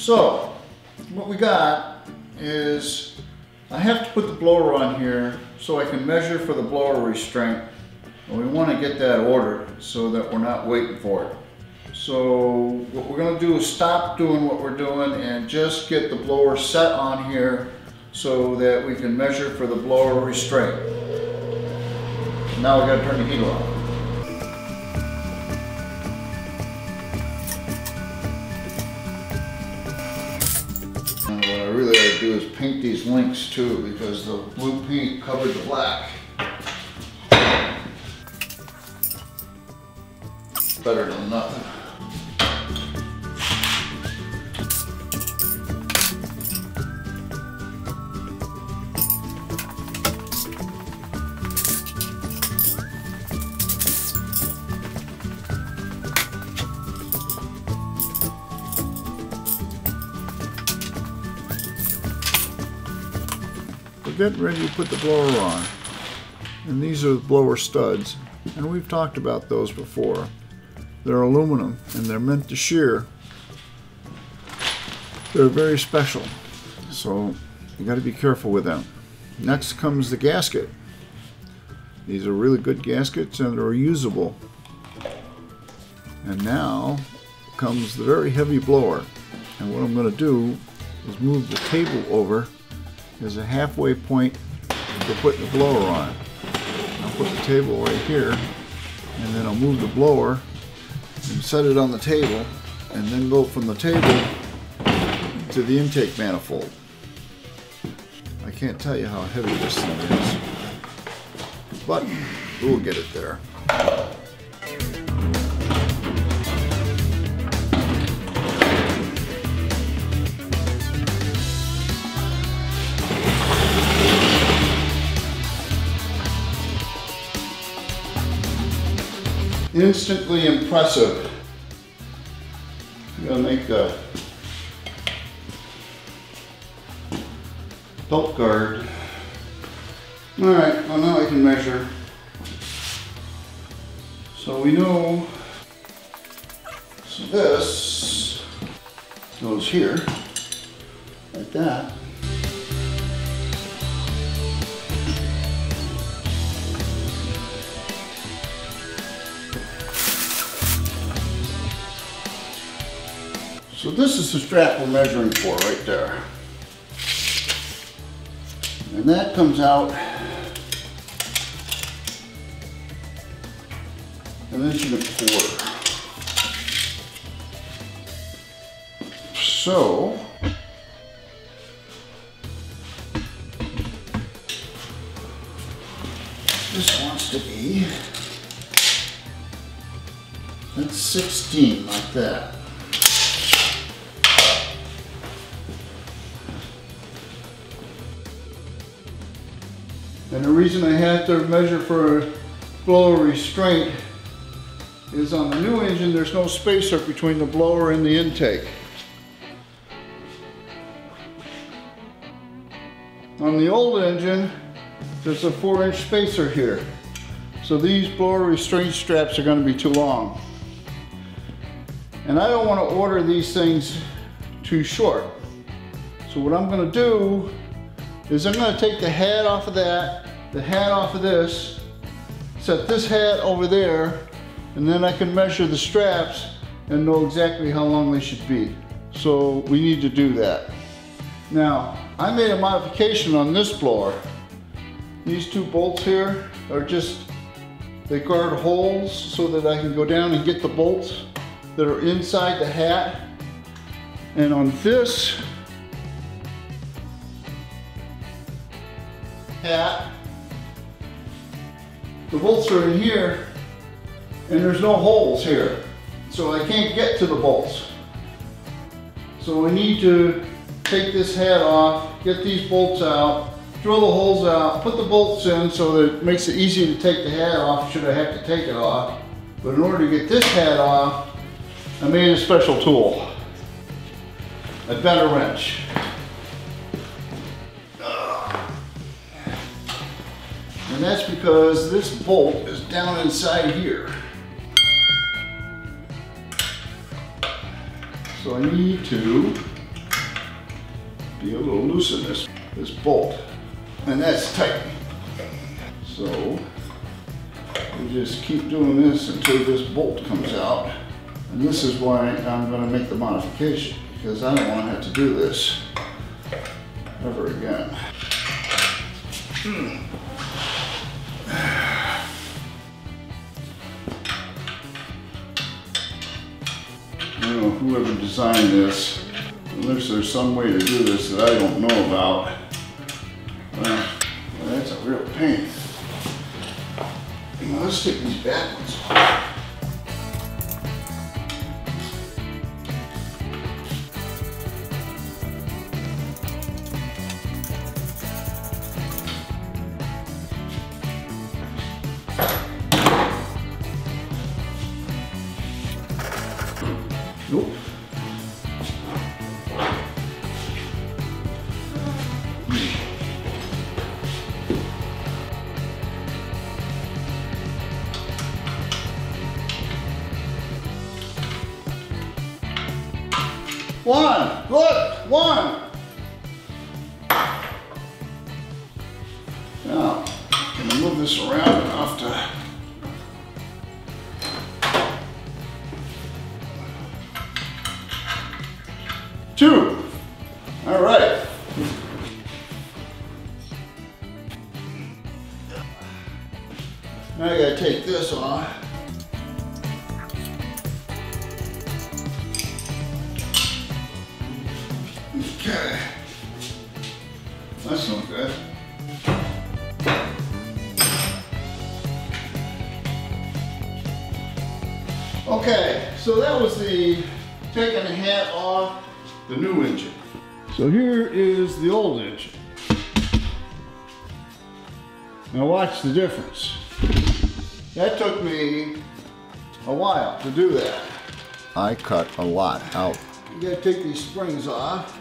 So, what we got is, I have to put the blower on here so I can measure for the blower restraint. And we want to get that ordered so that we're not waiting for it. So what we're going to do is stop doing what we're doing and just get the blower set on here so that we can measure for the blower restraint. Now we got to turn the heater on. Paint these links too because the blue paint covered the black. Better than nothing. Getting ready to put the blower on. And these are the blower studs. And we've talked about those before. They're aluminum and they're meant to shear. They're very special. So you got to be careful with them. Next comes the gasket. These are really good gaskets and they're usable. And now comes the very heavy blower. And what I'm going to do is move the table over as a halfway point for putting the blower on. I'll put the table right here and then I'll move the blower and set it on the table and then go from the table to the intake manifold. I can't tell you how heavy this thing is, but we'll get it there. Instantly impressive. I'm gonna make the belt guard. All right, well now I can measure. So we know, so this goes here, like that. So this is the strap we're measuring for right there. And that comes out an inch and a quarter. So, this wants to be, that's 16 like that. And the reason I have to measure for blower restraint is on the new engine, there's no spacer between the blower and the intake. On the old engine, there's a four inch spacer here. So these blower restraint straps are gonna be too long. And I don't wanna order these things too short. So what I'm gonna do is I'm gonna take the hat off of that, the hat off of this, set this hat over there, and then I can measure the straps and know exactly how long they should be. So we need to do that. Now, I made a modification on this blower. These two bolts here are just, they guard holes so that I can go down and get the bolts that are inside the hat. And on this hat, the bolts are in here and there's no holes here. So I can't get to the bolts. So we need to take this hat off, get these bolts out, drill the holes out, put the bolts in so that it makes it easy to take the hat off should I have to take it off. But in order to get this hat off, I made a special tool, a bent a wrench. And that's because this bolt is down inside here. So I need to be able to loosen this, this bolt. And that's tight. So we just keep doing this until this bolt comes out. And this is why I'm gonna make the modification because I don't wanna have to do this ever again. Hmm. I don't know whoever designed this, unless there's some way to do this that I don't know about. Well, that's a real pain. Let's take these backwards. One, look, one. Now, I'm gonna move this around enough to So here is the old engine. Now watch the difference. That took me a while to do that. I cut a lot out. You gotta take these springs off.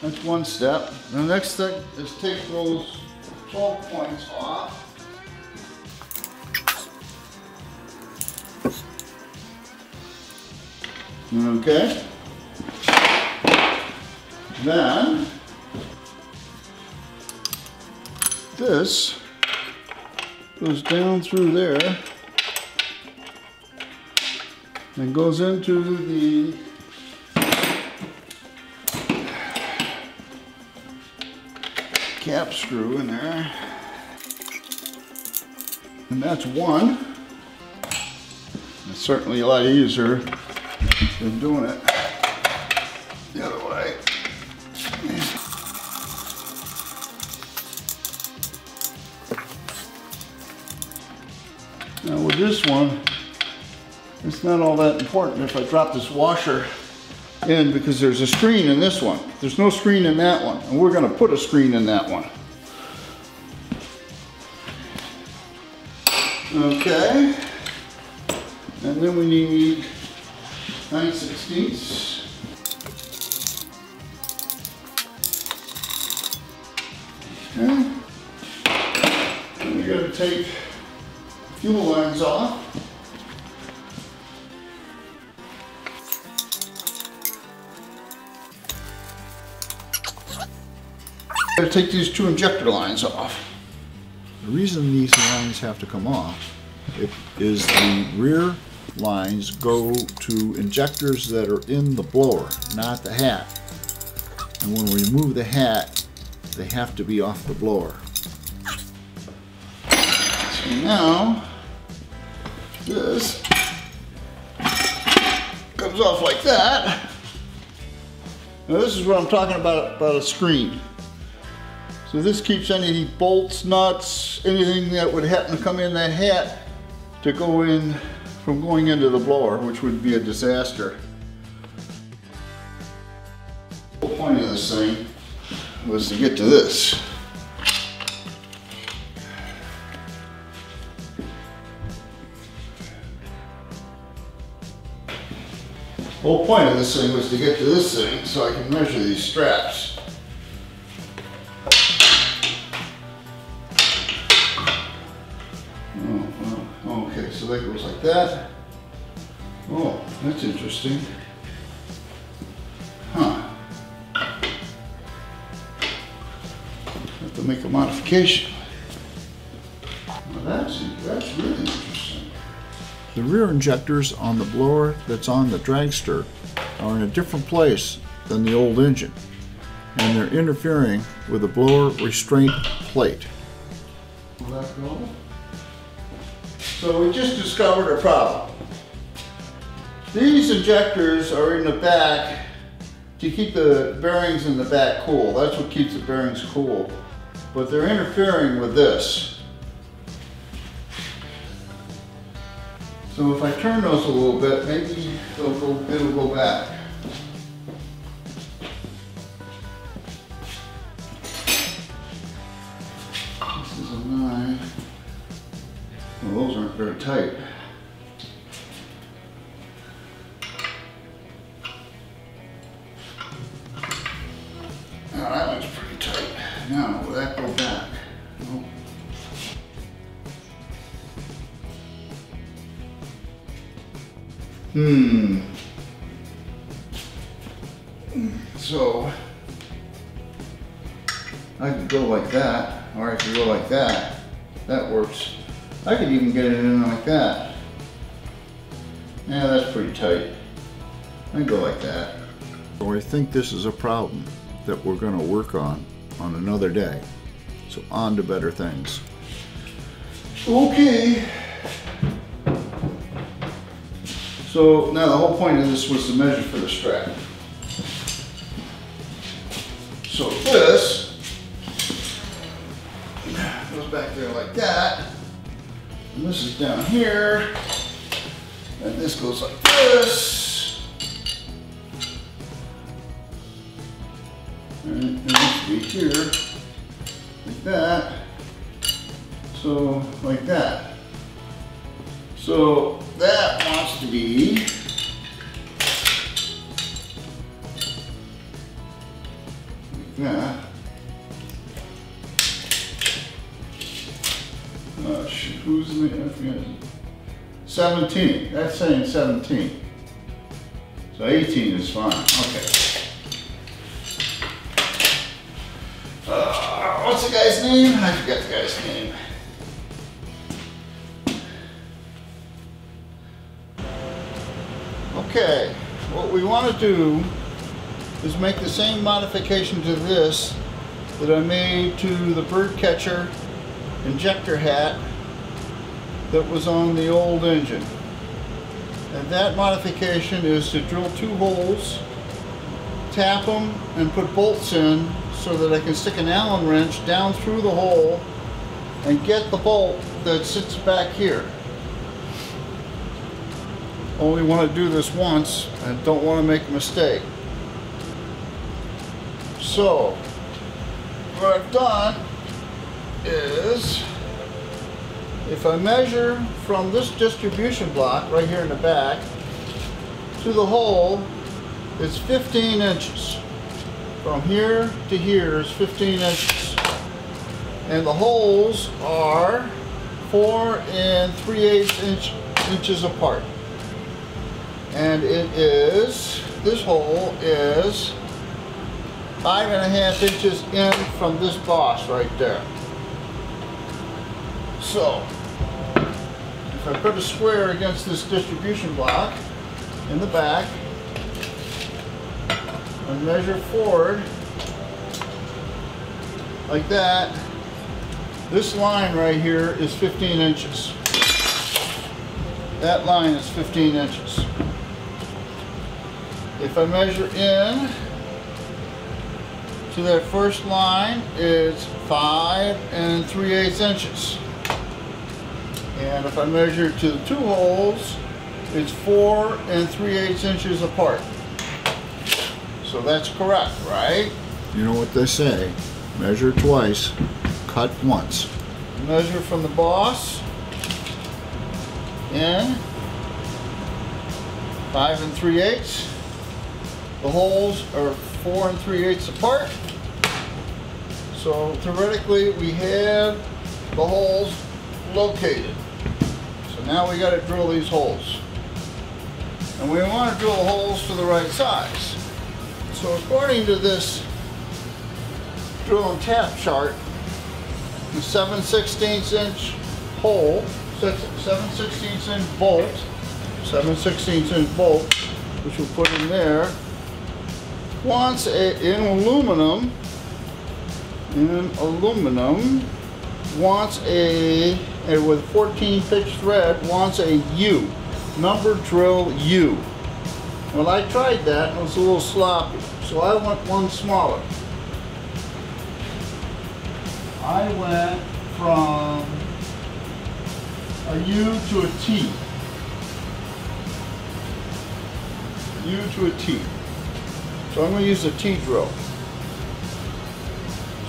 That's one step. The next step is take those 12 points off. Okay. Then, this goes down through there and goes into the cap screw in there. And that's one. It's certainly a lot easier than doing it it's not all that important if I drop this washer in because there's a screen in this one. There's no screen in that one, and we're gonna put a screen in that one. Okay. And then we need 9 sixteenths. Okay. And we gotta take fuel lines off. Gotta take these two injector lines off. The reason these lines have to come off is the rear lines go to injectors that are in the blower, not the hat. And when we remove the hat, they have to be off the blower. So now, this comes off like that. Now this is what I'm talking about, about a screen. So this keeps any bolts, nuts, anything that would happen to come in that hat to go in from going into the blower, which would be a disaster. The point of this thing was to get to this. Whole point of this thing was to get to this thing so I can measure these straps. That goes like that. Oh, that's interesting. Huh. Have to make a modification. Well, that's, that's really interesting. The rear injectors on the blower that's on the dragster are in a different place than the old engine, and they're interfering with the blower restraint plate. Will that go? So we just discovered a problem. These injectors are in the back to keep the bearings in the back cool. That's what keeps the bearings cool. But they're interfering with this. So if I turn those a little bit, maybe they'll go, it'll go back. Well, those aren't very tight. Now that one's pretty tight. Now, will that go back? Hmm. So, I could go like that, or I could go like that. That works. I could even get it in like that. Yeah, that's pretty tight. I go like that. So I think this is a problem that we're gonna work on on another day. So on to better things. Okay. So now the whole point of this was to measure for the strap. So this goes back there like that. And this is down here. And this goes like this. And it needs to be here, like that. So, like that. So that wants to be like that. Shoot, who's in the, I forget. 17, that's saying 17. So 18 is fine, okay. Uh, what's the guy's name? I forgot the guy's name. Okay, what we want to do is make the same modification to this that I made to the bird catcher injector hat that was on the old engine. And that modification is to drill two holes, tap them, and put bolts in so that I can stick an Allen wrench down through the hole and get the bolt that sits back here. Only want to do this once and don't want to make a mistake. So, what I've done is if I measure from this distribution block right here in the back to the hole, it's 15 inches. From here to here is 15 inches. And the holes are 4 and 3 eighths inch, inches apart. And it is, this hole is five and a half inches in from this boss right there. So, if I put a square against this distribution block in the back and measure forward like that, this line right here is 15 inches. That line is 15 inches. If I measure in to that first line, it's five and three eighths inches. And if I measure to the two holes, it's four and three eighths inches apart. So that's correct, right? You know what they say, measure twice, cut once. Measure from the boss in five and three eighths. The holes are four and three eighths apart. So theoretically, we have the holes located. Now we got to drill these holes. And we want to drill holes to the right size. So according to this drill and tap chart, a 7 16 inch hole, 7 16 inch bolt, 7 16 inch bolt, which we'll put in there. Wants a, in aluminum, in aluminum, wants a, a with 14 pitch thread, wants a U, number drill U. Well, I tried that and it was a little sloppy, so I went one smaller. I went from a U to a T. U to a T. So I'm going to use a T drill.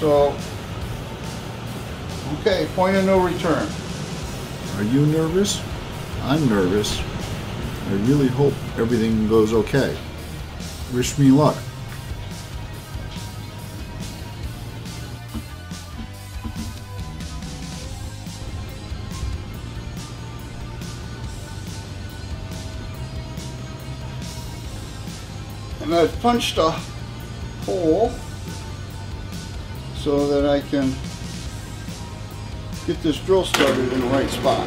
So, okay, point of no return. Are you nervous? I'm nervous. I really hope everything goes okay. Wish me luck. And I've punched a hole so that I can get this drill started in the right spot.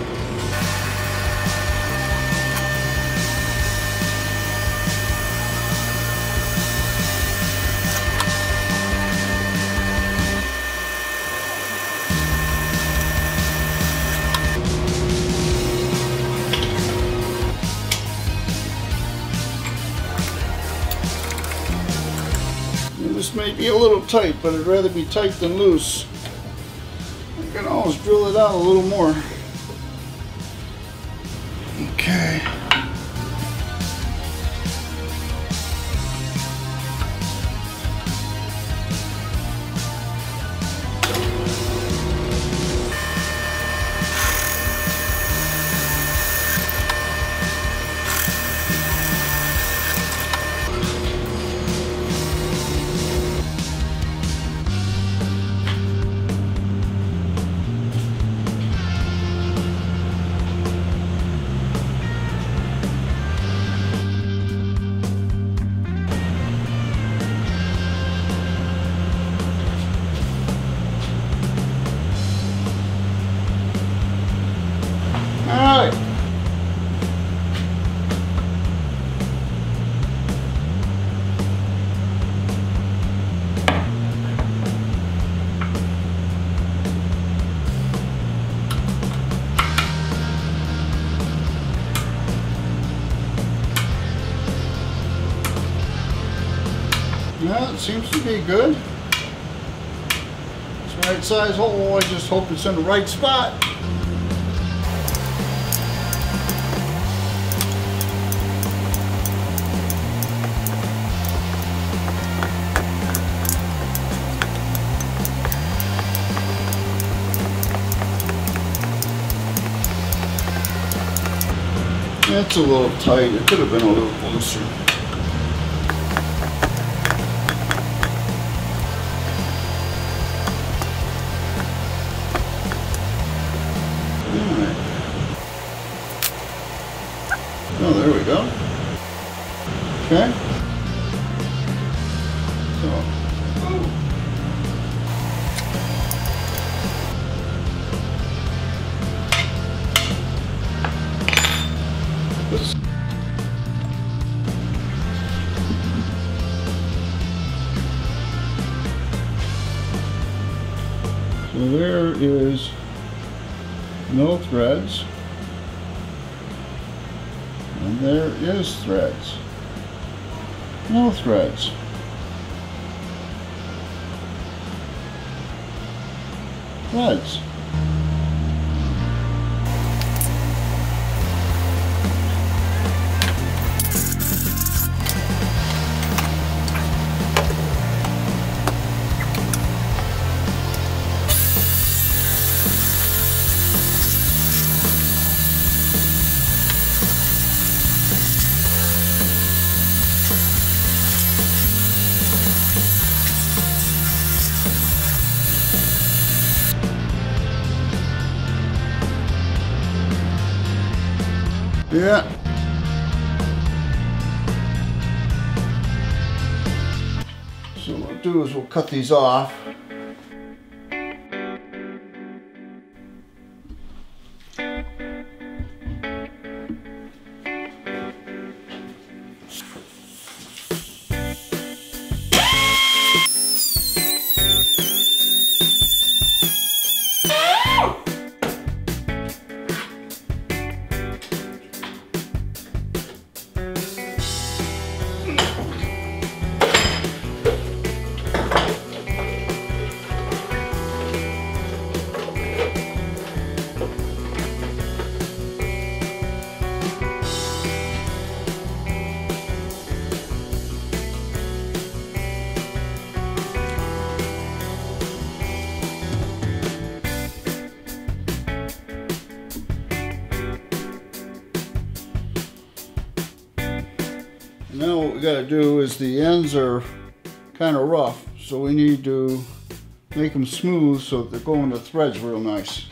This may be a little tight, but I'd rather be tight than loose. Can drill it out a little more. Yeah, it seems to be good. It's the right size hole. I just hope it's in the right spot. It's a little tight. It could have been a little looser. There is no threads. And there is threads. No threads. Threads. Yeah. So what we'll do is we'll cut these off. Do is the ends are kind of rough, so we need to make them smooth so that they go into threads real nice.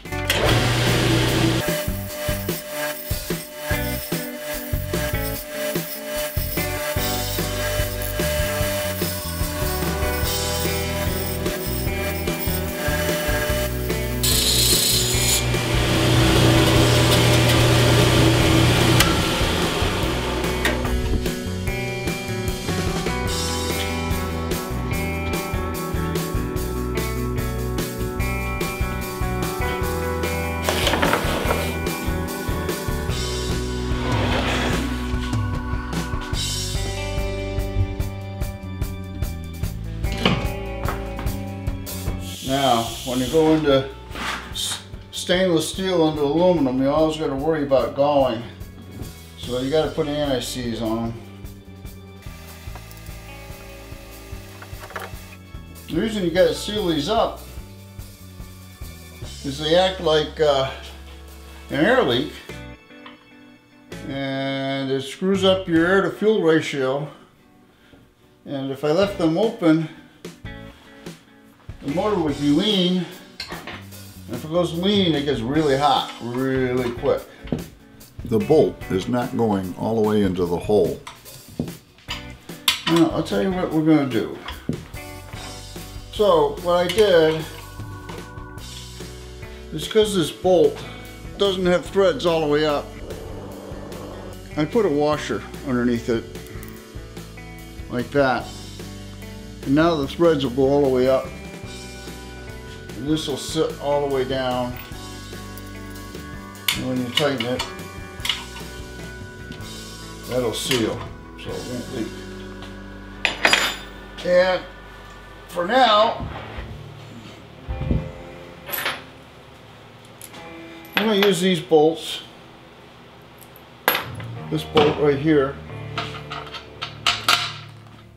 Steel into aluminum, you always got to worry about galling. So you got to put anti-seize on them. The reason you got to seal these up is they act like uh, an air leak, and it screws up your air to fuel ratio. And if I left them open, the motor would be lean. And if it goes lean, it gets really hot really quick. The bolt is not going all the way into the hole. Now, I'll tell you what we're gonna do. So, what I did is because this bolt doesn't have threads all the way up, I put a washer underneath it, like that. And now the threads will go all the way up. This will sit all the way down. And when you tighten it, that'll seal, so it won't leak. And for now, I'm gonna use these bolts. This bolt right here.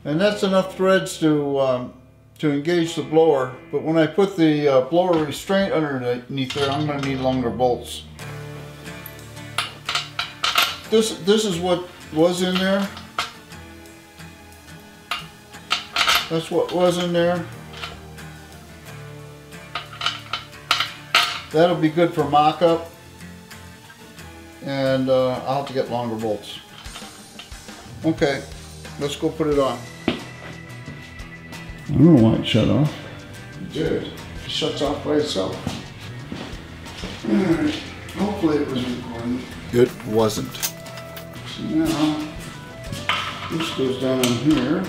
And that's enough threads to um, to engage the blower. But when I put the uh, blower restraint underneath there, I'm gonna need longer bolts. This this is what was in there. That's what was in there. That'll be good for mock-up. And uh, I'll have to get longer bolts. Okay, let's go put it on. I don't know why it shut off. It did. It shuts off by itself. Alright, hopefully it was recording. It wasn't. So now, this goes down in here.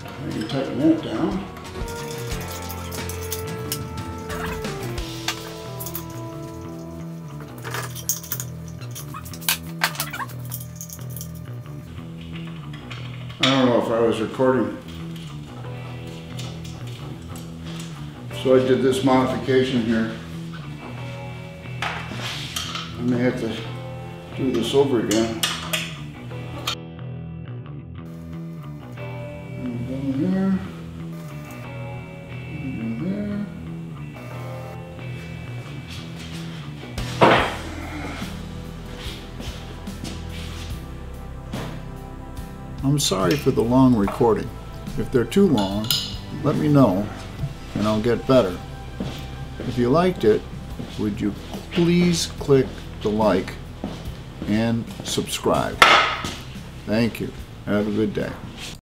I can tighten that down. I don't know if I was recording. So I did this modification here. I may have to do this over again. I'm sorry for the long recording. If they're too long, let me know and I'll get better. If you liked it, would you please click the like and subscribe? Thank you. Have a good day.